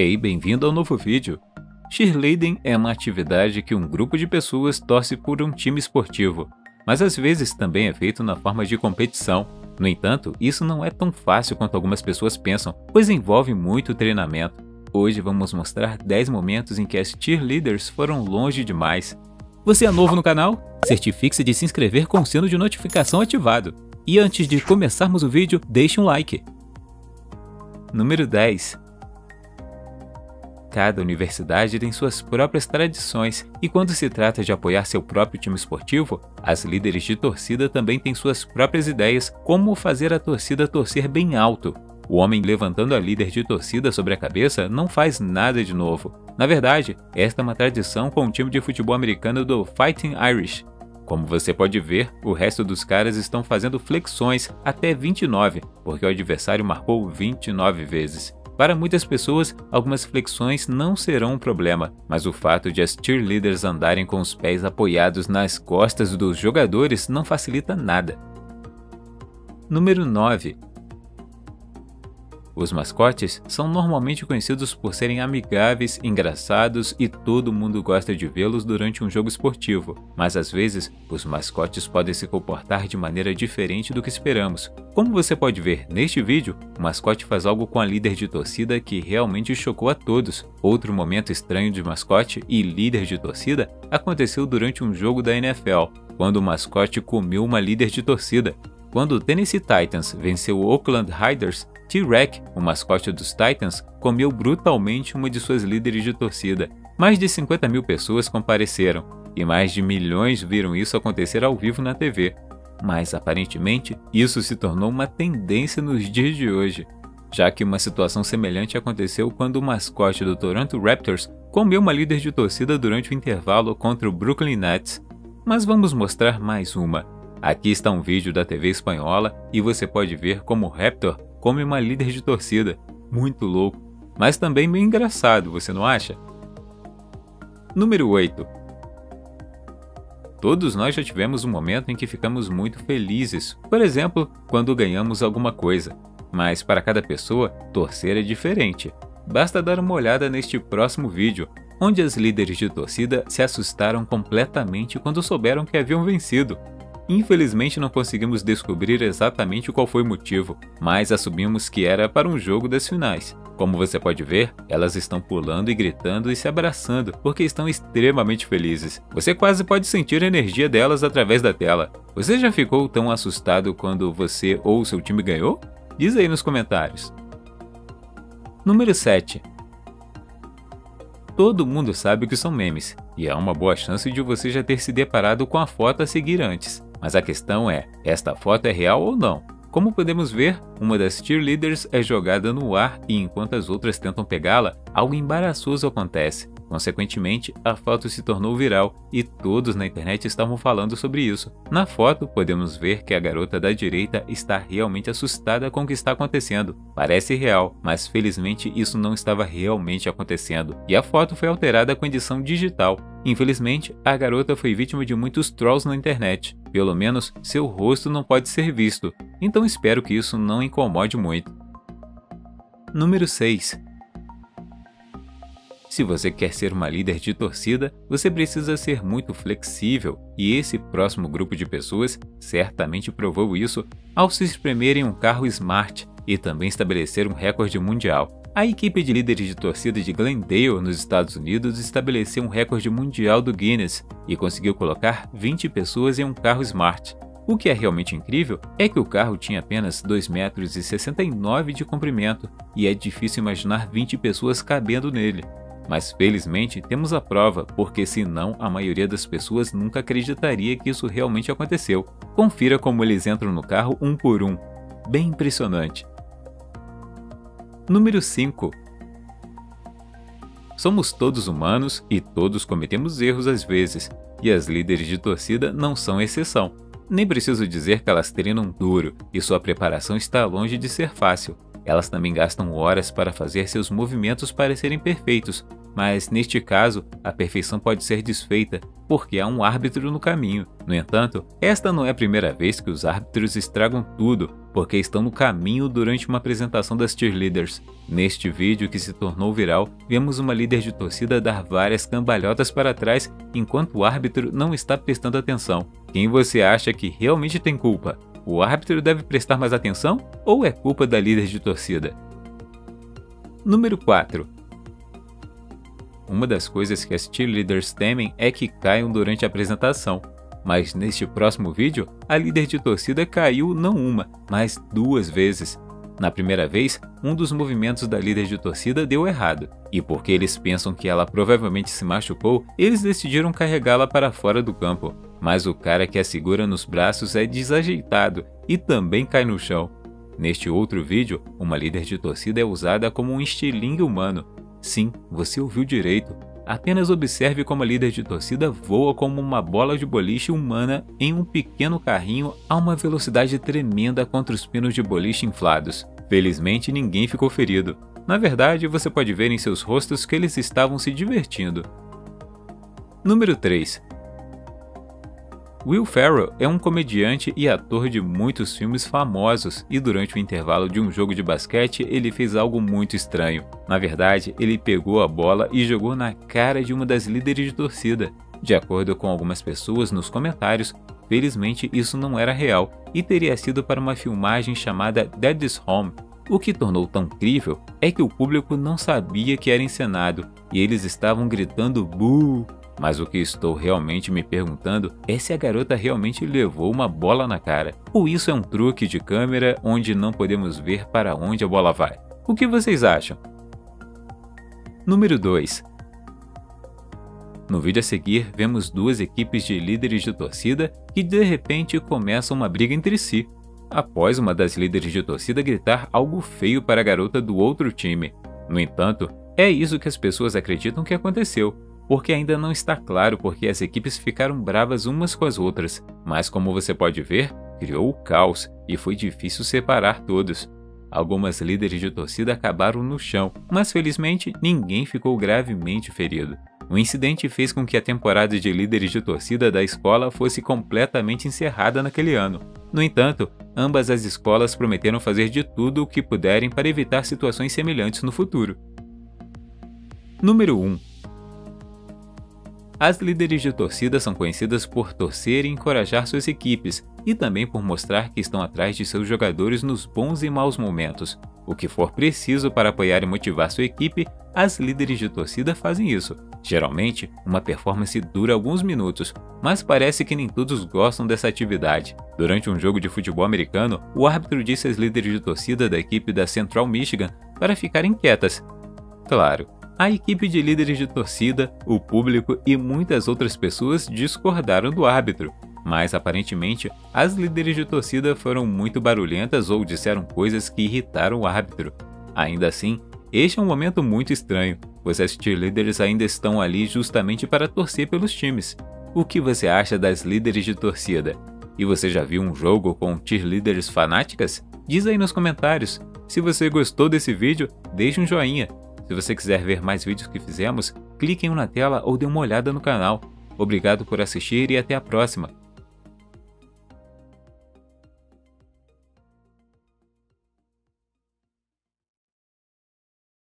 Ei, bem-vindo ao novo vídeo. Cheerleading é uma atividade que um grupo de pessoas torce por um time esportivo, mas às vezes também é feito na forma de competição. No entanto, isso não é tão fácil quanto algumas pessoas pensam, pois envolve muito treinamento. Hoje vamos mostrar 10 momentos em que as cheerleaders foram longe demais. Você é novo no canal? Certifique-se de se inscrever com o sino de notificação ativado. E antes de começarmos o vídeo, deixe um like. Número 10. Cada universidade tem suas próprias tradições, e quando se trata de apoiar seu próprio time esportivo, as líderes de torcida também têm suas próprias ideias como fazer a torcida torcer bem alto. O homem levantando a líder de torcida sobre a cabeça não faz nada de novo. Na verdade, esta é uma tradição com o time de futebol americano do Fighting Irish. Como você pode ver, o resto dos caras estão fazendo flexões até 29, porque o adversário marcou 29 vezes. Para muitas pessoas, algumas flexões não serão um problema, mas o fato de as cheerleaders andarem com os pés apoiados nas costas dos jogadores não facilita nada. Número 9. Os mascotes são normalmente conhecidos por serem amigáveis, engraçados e todo mundo gosta de vê-los durante um jogo esportivo, mas às vezes os mascotes podem se comportar de maneira diferente do que esperamos. Como você pode ver neste vídeo, o mascote faz algo com a líder de torcida que realmente chocou a todos. Outro momento estranho de mascote e líder de torcida aconteceu durante um jogo da NFL, quando o mascote comeu uma líder de torcida. Quando o Tennessee Titans venceu o Oakland Raiders, T-Rex, o mascote dos Titans, comeu brutalmente uma de suas líderes de torcida. Mais de 50 mil pessoas compareceram, e mais de milhões viram isso acontecer ao vivo na TV. Mas aparentemente, isso se tornou uma tendência nos dias de hoje, já que uma situação semelhante aconteceu quando o mascote do Toronto Raptors comeu uma líder de torcida durante o intervalo contra o Brooklyn Nets. Mas vamos mostrar mais uma. Aqui está um vídeo da TV espanhola e você pode ver como o Raptor come uma líder de torcida. Muito louco, mas também meio engraçado, você não acha? Número 8. Todos nós já tivemos um momento em que ficamos muito felizes, por exemplo, quando ganhamos alguma coisa. Mas para cada pessoa, torcer é diferente. Basta dar uma olhada neste próximo vídeo, onde as líderes de torcida se assustaram completamente quando souberam que haviam vencido. Infelizmente não conseguimos descobrir exatamente qual foi o motivo, mas assumimos que era para um jogo das finais. Como você pode ver, elas estão pulando e gritando e se abraçando porque estão extremamente felizes. Você quase pode sentir a energia delas através da tela. Você já ficou tão assustado quando você ou seu time ganhou? Diz aí nos comentários. Número 7. Todo mundo sabe que são memes, e há uma boa chance de você já ter se deparado com a foto a seguir antes. Mas a questão é, esta foto é real ou não? Como podemos ver, uma das cheerleaders é jogada no ar e enquanto as outras tentam pegá-la, algo embaraçoso acontece. Consequentemente, a foto se tornou viral e todos na internet estavam falando sobre isso. Na foto, podemos ver que a garota da direita está realmente assustada com o que está acontecendo. Parece real, mas felizmente isso não estava realmente acontecendo, e a foto foi alterada com edição digital. Infelizmente, a garota foi vítima de muitos trolls na internet. Pelo menos seu rosto não pode ser visto, então espero que isso não incomode muito. Número 6 se você quer ser uma líder de torcida, você precisa ser muito flexível, e esse próximo grupo de pessoas certamente provou isso ao se espremer em um carro Smart e também estabelecer um recorde mundial. A equipe de líderes de torcida de Glendale, nos Estados Unidos, estabeleceu um recorde mundial do Guinness e conseguiu colocar 20 pessoas em um carro Smart. O que é realmente incrível é que o carro tinha apenas 2,69 metros de comprimento e é difícil imaginar 20 pessoas cabendo nele. Mas felizmente temos a prova, porque senão a maioria das pessoas nunca acreditaria que isso realmente aconteceu. Confira como eles entram no carro um por um. Bem impressionante. Número 5. Somos todos humanos e todos cometemos erros às vezes, e as líderes de torcida não são exceção. Nem preciso dizer que elas treinam duro e sua preparação está longe de ser fácil. Elas também gastam horas para fazer seus movimentos parecerem perfeitos, mas neste caso, a perfeição pode ser desfeita porque há um árbitro no caminho. No entanto, esta não é a primeira vez que os árbitros estragam tudo, porque estão no caminho durante uma apresentação das cheerleaders. Neste vídeo que se tornou viral, vemos uma líder de torcida dar várias cambalhotas para trás enquanto o árbitro não está prestando atenção. Quem você acha que realmente tem culpa? O árbitro deve prestar mais atenção ou é culpa da líder de torcida? Número 4. Uma das coisas que as cheerleaders temem é que caiam durante a apresentação. Mas neste próximo vídeo, a líder de torcida caiu não uma, mas duas vezes. Na primeira vez, um dos movimentos da líder de torcida deu errado, e porque eles pensam que ela provavelmente se machucou, eles decidiram carregá-la para fora do campo. Mas o cara que a segura nos braços é desajeitado e também cai no chão. Neste outro vídeo, uma líder de torcida é usada como um estilingue humano, Sim, você ouviu direito. Apenas observe como a líder de torcida voa como uma bola de boliche humana em um pequeno carrinho a uma velocidade tremenda contra os pinos de boliche inflados. Felizmente, ninguém ficou ferido. Na verdade, você pode ver em seus rostos que eles estavam se divertindo. Número 3. Will Ferrell é um comediante e ator de muitos filmes famosos e durante o intervalo de um jogo de basquete ele fez algo muito estranho. Na verdade, ele pegou a bola e jogou na cara de uma das líderes de torcida. De acordo com algumas pessoas nos comentários, felizmente isso não era real e teria sido para uma filmagem chamada Dead's Home. O que tornou tão crível é que o público não sabia que era encenado e eles estavam gritando "boo" Mas o que estou realmente me perguntando é se a garota realmente levou uma bola na cara, ou isso é um truque de câmera onde não podemos ver para onde a bola vai. O que vocês acham? Número 2. No vídeo a seguir, vemos duas equipes de líderes de torcida que de repente começam uma briga entre si, após uma das líderes de torcida gritar algo feio para a garota do outro time. No entanto, é isso que as pessoas acreditam que aconteceu, porque ainda não está claro porque as equipes ficaram bravas umas com as outras, mas como você pode ver, criou o caos e foi difícil separar todos. Algumas líderes de torcida acabaram no chão, mas felizmente ninguém ficou gravemente ferido. O incidente fez com que a temporada de líderes de torcida da escola fosse completamente encerrada naquele ano. No entanto, ambas as escolas prometeram fazer de tudo o que puderem para evitar situações semelhantes no futuro. Número 1 as líderes de torcida são conhecidas por torcer e encorajar suas equipes, e também por mostrar que estão atrás de seus jogadores nos bons e maus momentos. O que for preciso para apoiar e motivar sua equipe, as líderes de torcida fazem isso. Geralmente, uma performance dura alguns minutos, mas parece que nem todos gostam dessa atividade. Durante um jogo de futebol americano, o árbitro disse às líderes de torcida da equipe da Central Michigan para ficarem quietas. Claro, a equipe de líderes de torcida, o público e muitas outras pessoas discordaram do árbitro, mas aparentemente as líderes de torcida foram muito barulhentas ou disseram coisas que irritaram o árbitro. Ainda assim, este é um momento muito estranho, pois as cheerleaders ainda estão ali justamente para torcer pelos times. O que você acha das líderes de torcida? E você já viu um jogo com cheerleaders fanáticas? Diz aí nos comentários. Se você gostou desse vídeo, deixe um joinha se você quiser ver mais vídeos que fizemos, clique em um na tela ou dê uma olhada no canal. Obrigado por assistir e até a próxima!